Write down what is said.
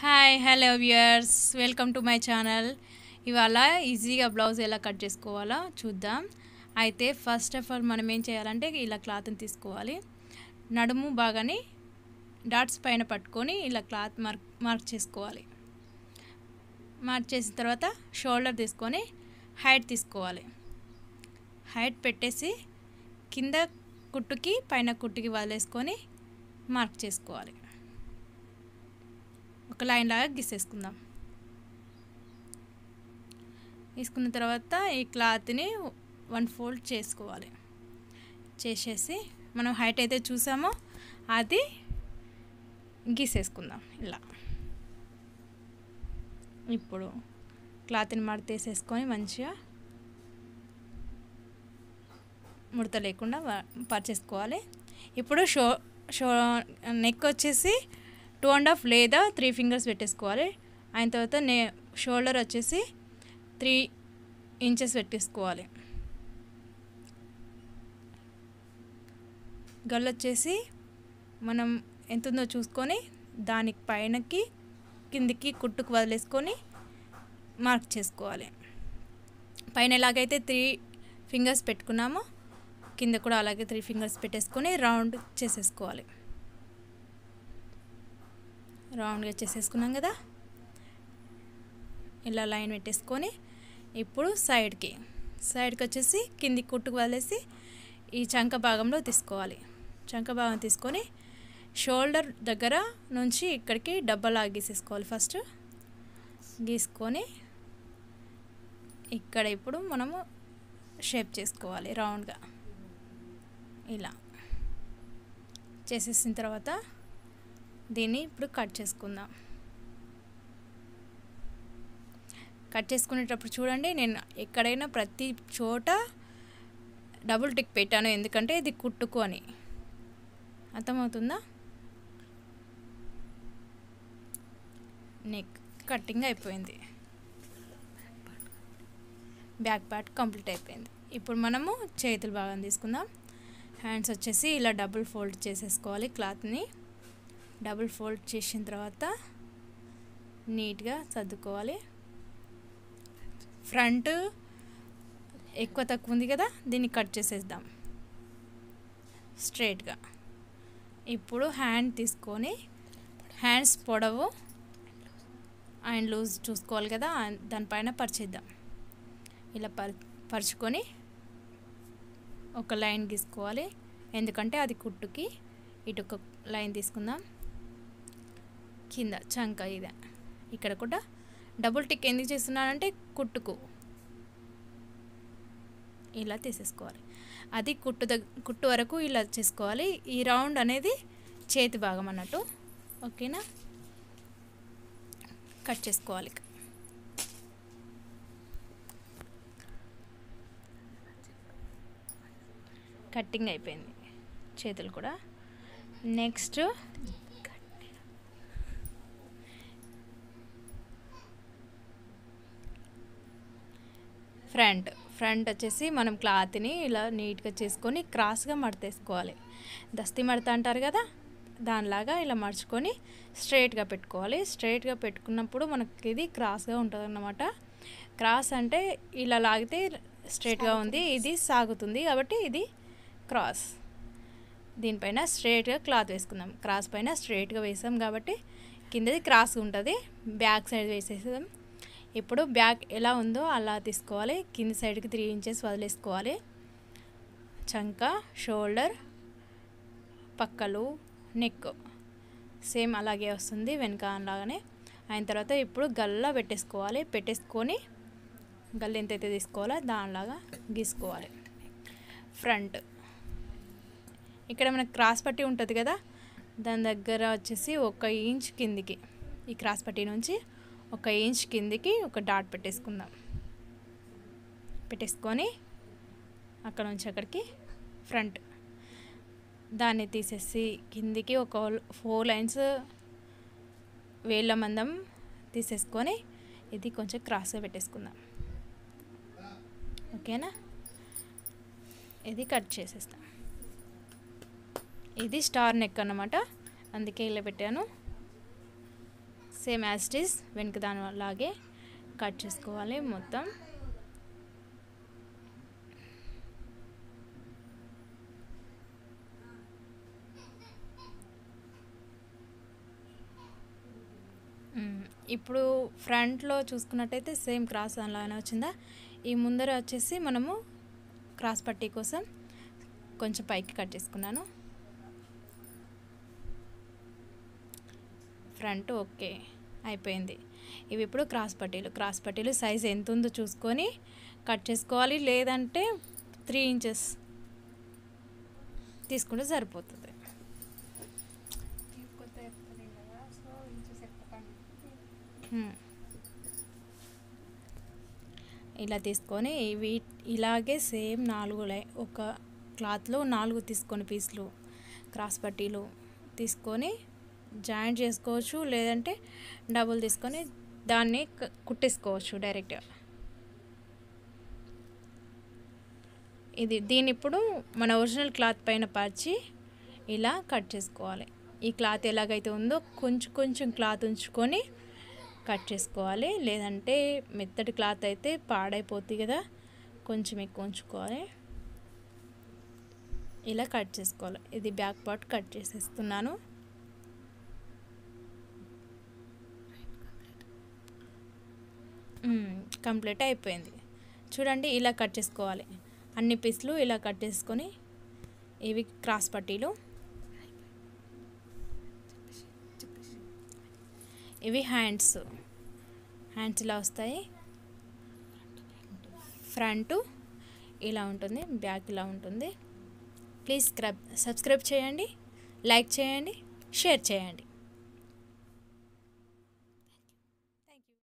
Hi hello viewers welcome to my channel ఇవాళ ఈజీగా blouse ఎలా కట్ చేసుకోవాలో చూద్దాం. అయితే ఫస్ట్ ఆఫ్ ఆల్ మనం ఏం చేయాలంటే ఇలా క్లాత్ని తీసుకోవాలి. నడుము బాగాని డాట్స్ పైన పట్టుకొని ఇలా క్లాత్ మార్క్ మార్క్ చేసుకోవాలి. మార్క్ చేసిన తర్వాత షోల్డర్ తీసుకొని హైట్ తీసుకోవాలి. హైట్ పెట్టేసి కింద కుట్టుకి పైన కుట్టుకి వదిలేసుకొని మార్క్ చేసుకోవాలి. ఒక లైన్ లాగా గీసేసుకుందాం. తీసుకున్న తర్వాత ఈ క్లాత్ని వన్ ఫోల్డ్ చేసుకోవాలి. చేసేసి మనం హైట్ అయితే చూసామో అది గీసేసుకుందాం ఇలా. ఇప్పుడు క్లాత్ని మడతేసేసుకొని మంచిగా ముడత లేకుండా పరిచేసుకోవాలి. ఇప్పుడు షో షో నెక్ వచ్చేసి టూ అండ్ హాఫ్ లేదా త్రీ ఫింగర్స్ పెట్టేసుకోవాలి. అయిన తర్వాత నే షోల్డర్ వచ్చేసి త్రీ ఇంచెస్ పెట్టేసుకోవాలి. గల్ వచ్చేసి మనం ఎంత ఉందో చూసుకొని దానికి పైనకి కిందికి కుట్టుకు వదిలేసుకొని మార్క్ చేసుకోవాలి. పైన ఎలాగైతే త్రీ ఫింగర్స్ పెట్టుకున్నామో కింద కూడా అలాగే త్రీ ఫింగర్స్ పెట్టేసుకొని రౌండ్ చేసేసుకోవాలి. రౌండ్గా చేసేసుకున్నాం కదా. ఇలా లైన్ పెట్టేసుకొని ఇప్పుడు సైడ్కి సైడ్కి వచ్చేసి కింది కుట్టుకు వదిలేసి ఈ చంక భాగంలో తీసుకోవాలి. చంక భాగం తీసుకొని షోల్డర్ దగ్గర నుంచి ఇక్కడికి డబ్బలా గీసేసుకోవాలి ఫస్ట్. గీసుకొని ఇక్కడ ఇప్పుడు మనము షేప్ చేసుకోవాలి రౌండ్గా. ఇలా చేసేసిన తర్వాత దీన్ని ఇప్పుడు కట్ చేసుకుందాం. కట్ చేసుకునేటప్పుడు చూడండి నేను ఎక్కడైనా ప్రతి చోట డబుల్ టిక్ పెట్టాను. ఎందుకంటే ఇది కుట్టుకు అని. అర్థమవుతుందా? నెక్ కటింగ్ అయిపోయింది. బ్యాక్ పార్ట్ కంప్లీట్ అయిపోయింది. ఇప్పుడు మనము చేతులు భాగం తీసుకుందాం. హ్యాండ్స్ వచ్చేసి ఇలా డబుల్ ఫోల్డ్ చేసేసుకోవాలి క్లాత్ని. డబుల్ ఫోల్డ్ చేసిన తర్వాత నీట్గా సర్దుకోవాలి. ఫ్రంట్ ఎక్కువ తక్కువ ఉంది కదా దీన్ని కట్ చేసేద్దాం. స్ట్రైట్గా ఇప్పుడు హ్యాండ్ తీసుకొని హ్యాండ్స్ పొడవు అండ్ లూజ్ చూసుకోవాలి కదా దానిపైన పరిచేద్దాం. ఇలా పరి పరుచుకొని ఒక లైన్ గీసుకోవాలి. ఎందుకంటే అది కుట్టుకి ఇటు ఒక లైన్ తీసుకుందాం. కింద చంక ఇదే. ఇక్కడ కూడా డబుల్ టిక్ ఎందుకు చేస్తున్నానంటే కుట్టుకు. ఇలా తీసేసుకోవాలి. అది కుట్టు దగ్ కుట్టు వరకు ఇలా చేసుకోవాలి. ఈ రౌండ్ అనేది చేతి భాగం అన్నట్టు. ఓకేనా? కట్ చేసుకోవాలి కట్టింగ్ అయిపోయింది. చేతులు కూడా. నెక్స్ట్ ఫ్రంట్ ఫ్రంట్ వచ్చేసి మనం క్లాత్ని ఇలా నీట్గా చేసుకొని క్రాస్గా మడతేసుకోవాలి. దస్తి మడత అంటారు కదా దానిలాగా ఇలా మడుచుకొని స్ట్రైట్గా పెట్టుకోవాలి. స్ట్రైట్గా పెట్టుకున్నప్పుడు మనకి ఇది క్రాస్గా ఉంటుంది అన్నమాట క్రాస్ అంటే ఇలా లాగితే స్ట్రైట్గా ఉంది ఇది సాగుతుంది కాబట్టి ఇది క్రాస్. దీనిపైన స్ట్రైట్గా క్లాత్ వేసుకుందాం. క్రాస్ పైన స్ట్రైట్గా వేసాం కాబట్టి కిందది క్రాస్ ఉంటుంది బ్యాక్ సైడ్ వేసేసాం ఇప్పుడు బ్యాక్ ఎలా ఉందో అలా తీసుకోవాలి. కింది సైడ్కి త్రీ ఇంచెస్ వదిలేసుకోవాలి. చంక షోల్డర్ పక్కలు నెక్ సేమ్ అలాగే వస్తుంది వెనక లాగానే. అయిన తర్వాత ఇప్పుడు గల్లా పెట్టేసుకోవాలి. పెట్టేసుకొని గల్ల ఎంతైతే తీసుకోవాలో దానిలాగా గీసుకోవాలి. ఫ్రంట్ ఇక్కడ మనకు క్రాస్ పట్టి ఉంటుంది కదా దాని దగ్గర వచ్చేసి ఒక ఇంచ్ కిందికి. ఈ క్రాస్ పట్టి నుంచి ఒక ఇంచ్ కిందికి ఒక డాట్ పెట్టేసుకుందాం. పెట్టేసుకొని అక్కడ నుంచి అక్కడికి ఫ్రంట్. దాన్ని తీసేసి కిందికి ఒక ఫోర్ లైన్స్ వేళ్ళ మందం తీసేసుకొని ఇది కొంచెం క్రాస్గా పెట్టేసుకుందాం. ఓకేనా? ఇది కట్ చేసేస్తాం. ఇది స్టార్ నెక్ అన్నమాట. అందుకే ఇలా పెట్టాను. సేమ్ యాస్టిస్ వెనుక దాని లాగే కట్ చేసుకోవాలి మొత్తం. ఇప్పుడు ఫ్రంట్లో చూసుకున్నట్టయితే సేమ్ క్రాస్ అలానే వచ్చిందా? ఈ ముందర వచ్చేసి మనము క్రాస్ పట్టీ కోసం కొంచెం పైకి కట్ చేసుకున్నాను. ఫ్రంట్ ఓకే అయిపోయింది. ఇవి ఇప్పుడు క్రాస్ పట్టీలు. క్రాస్ పట్టీలు సైజ్ ఎంత ఉందో చూసుకొని కట్ చేసుకోవాలి. లేదంటే త్రీ ఇంచెస్ తీసుకుంటే సరిపోతుంది. ఇలా తీసుకొని ఇవి ఇలాగే సేమ్ నాలుగు లై ఒక క్లాత్లో నాలుగు తీసుకొని పీసులు క్రాస్ పట్టీలు తీసుకొని జాయింట్ చేసుకోవచ్చు లేదంటే డబుల్ తీసుకొని దాన్ని కుట్టేసుకోవచ్చు డైరెక్ట్గా ఇది దీన్ని ఇప్పుడు మన ఒరిజినల్ క్లాత్ పైన పరిచి ఇలా కట్ చేసుకోవాలి. ఈ క్లాత్ ఎలాగైతే ఉందో కొంచెం కొంచెం క్లాత్ ఉంచుకొని కట్ చేసుకోవాలి. లేదంటే మెత్తటి క్లాత్ అయితే పాడైపోతుంది కదా కొంచెం ఎక్కువ ఉంచుకోవాలి. ఇలా కట్ చేసుకోవాలి. ఇది బ్యాక్ పార్ట్ కట్ చేసేస్తున్నాను. కంప్లీట్ అయిపోయింది. చూడండి ఇలా కట్ చేసుకోవాలి. అన్ని పీసులు ఇలా కట్ చేసుకొని ఇవి క్రాస్ పట్టీలు. ఇవి హ్యాండ్స్. హ్యాండ్స్ ఇలా వస్తాయి. ఫ్రంట్ ఇలా ఉంటుంది బ్యాక్ ఇలా ఉంటుంది. ప్లీజ్ స్క్రబ్ సబ్స్క్రైబ్ చేయండి లైక్ చేయండి షేర్ చేయండి.